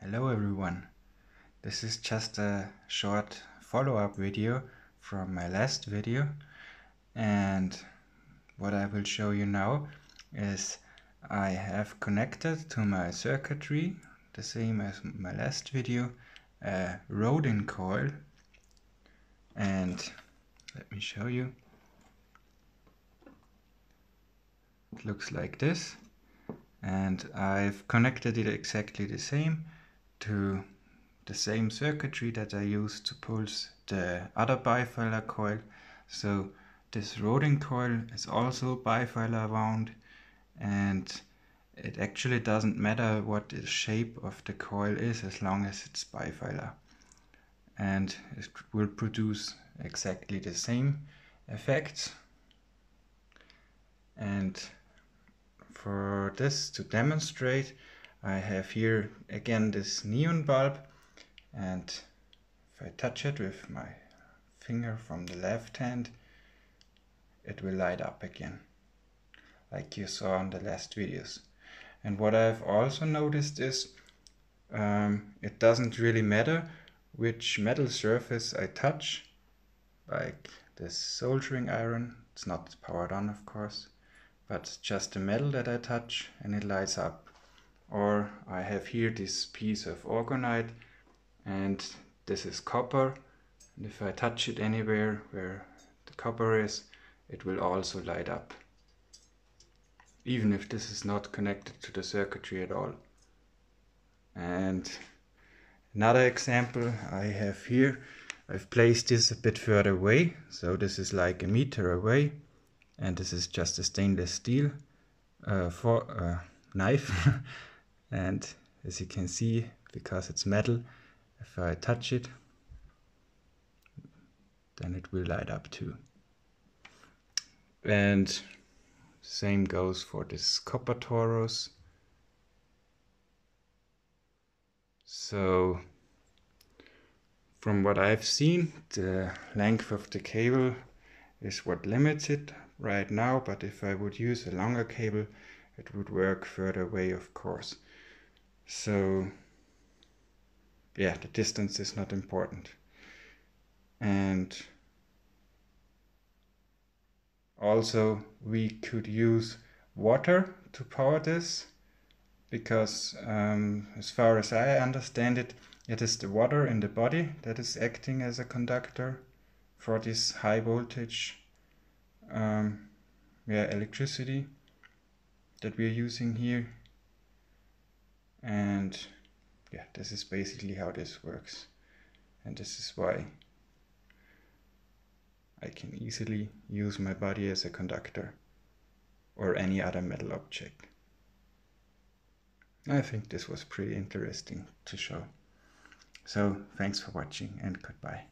Hello everyone. This is just a short follow-up video from my last video and what I will show you now is I have connected to my circuitry the same as my last video a Rodin coil and let me show you it looks like this and I've connected it exactly the same to the same circuitry that I used to pulse the other bifilar coil. So this Rodin coil is also bifilar wound and it actually doesn't matter what the shape of the coil is as long as it's bifilar and it will produce exactly the same effects and for this to demonstrate I have here again this neon bulb and if I touch it with my finger from the left hand it will light up again like you saw in the last videos. And what I've also noticed is um, it doesn't really matter which metal surface I touch like this soldering iron it's not powered on of course but just the metal that I touch and it lights up or I have here this piece of orgonite and this is copper. And if I touch it anywhere where the copper is it will also light up even if this is not connected to the circuitry at all. And another example I have here I've placed this a bit further away. So this is like a meter away and this is just a stainless steel uh, for uh, knife and as you can see because it's metal if I touch it then it will light up too. And same goes for this copper torus. So from what I've seen the length of the cable is what limits it right now but if I would use a longer cable it would work further away of course so yeah, the distance is not important. And also we could use water to power this because um, as far as I understand it, it is the water in the body that is acting as a conductor for this high voltage um, yeah, electricity that we are using here and yeah this is basically how this works and this is why I can easily use my body as a conductor or any other metal object. I think this was pretty interesting to show. So thanks for watching and goodbye.